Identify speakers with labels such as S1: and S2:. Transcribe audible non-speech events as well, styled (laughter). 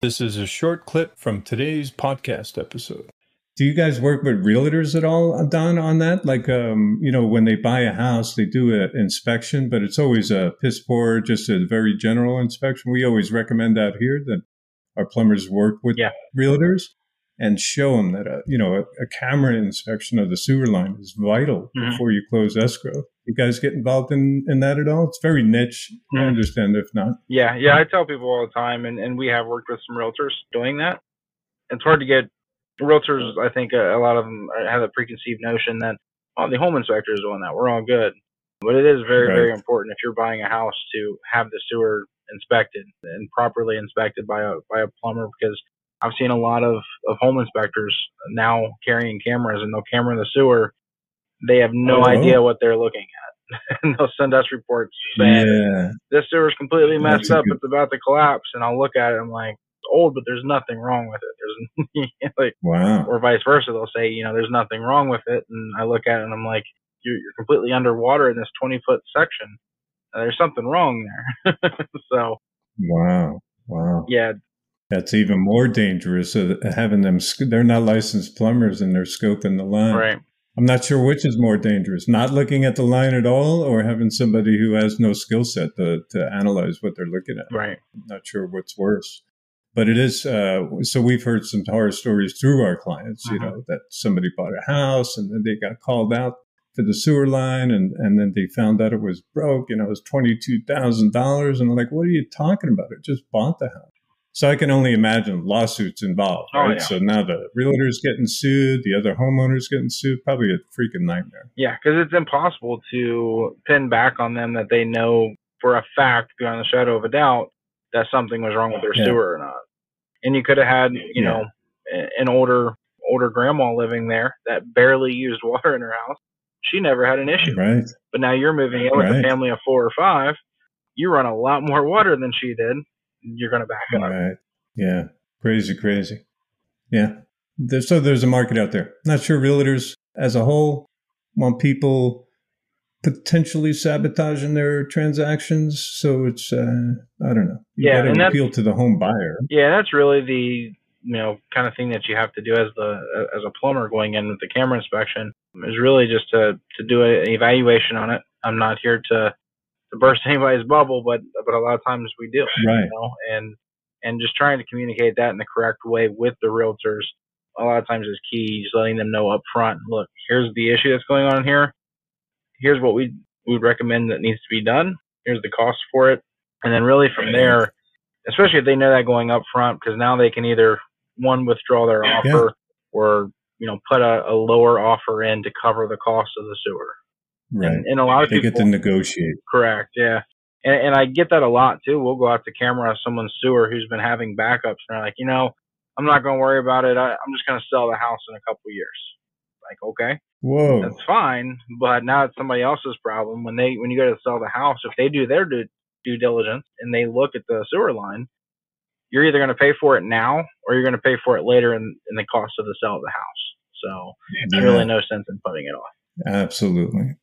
S1: This is a short clip from today's podcast episode. Do you guys work with realtors at all, Don, on that? Like, um, you know, when they buy a house, they do an inspection, but it's always a piss poor, just a very general inspection. We always recommend out here that our plumbers work with
S2: Yeah.
S1: realtors and show them that a you know a, a camera inspection of the sewer line is vital
S2: Mhm.
S1: before you close escrow. You guys get involved in in that at all? It's very niche. I
S2: Mhm.
S1: understand if not.
S2: Yeah, yeah, I tell people all the time, and, and we have worked with some realtors doing that. It's hard to get realtors. I think a, a lot of them have a preconceived notion that oh, the home inspector is doing that. We're all good, but it is very,
S1: Right.
S2: very important if you're buying a house to have the sewer inspected and properly inspected by a by a plumber because I've seen a lot of, of home inspectors now carrying cameras and they'll camera in the sewer. They have no
S1: Oh.
S2: idea what they're looking at. (laughs) and they'll send us reports saying
S1: Yeah,
S2: this sewer's completely messed
S1: a
S2: up.
S1: good-
S2: It's about to collapse. And I'll look at it. And I'm like, it's old, but there's nothing wrong with it. There's (laughs) like,
S1: wow.
S2: or vice versa. They'll say, you know, there's nothing wrong with it. And I look at it and I'm like, you're, you're completely underwater in this 20 foot section. Uh, there's something wrong there. (laughs) so
S1: Wow. Wow.
S2: yeah,
S1: That's even more dangerous. Uh, having them, sc- they're not licensed plumbers and they're scoping the line.
S2: right.
S1: I'm not sure which is more dangerous, not looking at the line at all or having somebody who has no skill set to, to analyze what they're looking at.
S2: Right.
S1: I'm not sure what's worse. But it is, uh, so we've heard some horror stories through our clients, you
S2: Uh-huh.
S1: know, that somebody bought a house and then they got called out for the sewer line and, and then they found out it was broke, you know, it was $22,000. And they're like, what are you talking about? It just bought the house. So I can only imagine lawsuits involved,
S2: Oh,
S1: right?
S2: yeah.
S1: So now the realtor's getting sued, the other homeowner's getting sued, probably a freaking nightmare.
S2: Yeah. Cause it's impossible to pin back on them that they know for a fact beyond the shadow of a doubt that something was wrong with their
S1: Yeah.
S2: sewer or not. And you could have had, you
S1: Yeah.
S2: know, an older older grandma living there that barely used (laughs) water in her house. She never had an issue.
S1: Right.
S2: But now you're moving in with
S1: Right.
S2: a family of four or five. You run a lot more water than she did. You're going to back up.
S1: Right. Yeah. Crazy, crazy. Yeah. There, so there's a market out there. Not sure realtors as a whole want people potentially sabotaging their transactions. So it's, uh, I don't know. You
S2: Yeah, and
S1: appeal to the home buyer.
S2: Yeah, that's really the you know kind of thing that you have to do as the as a plumber going in with the camera inspection is really just to to do an evaluation on it. I'm not here to to burst (laughs) anybody's bubble, but but a lot of times we do,
S1: Right.
S2: you know, and and just trying to communicate that in the correct way with the realtors. A lot of times is key, just letting them know up front. Look, here's the issue that's going on here. Here's what we would recommend that needs to be done. Here's the cost for it, and then really from there, especially if they know that going up front, because now they can either one withdraw their offer or you know put a, a lower offer in to cover the cost of the sewer.
S1: Right.
S2: And, and a lot of
S1: They
S2: people
S1: get to negotiate.
S2: correct, yeah. And, and I get that a lot too. We'll go out to camera someone's sewer who's been having backups, and they're like, you know, I'm not going to worry about it. I, I'm just going to sell the house in a couple of years. Like, okay,
S1: Whoa.
S2: that's fine, but now it's somebody else's problem. When they when you go to sell the house, if they do their due, due diligence and they look at the sewer line, you're either going to pay for it now or you're going to pay for it later in, in the cost of the sale of the house. So there's really no sense in putting it off.
S1: Absolutely.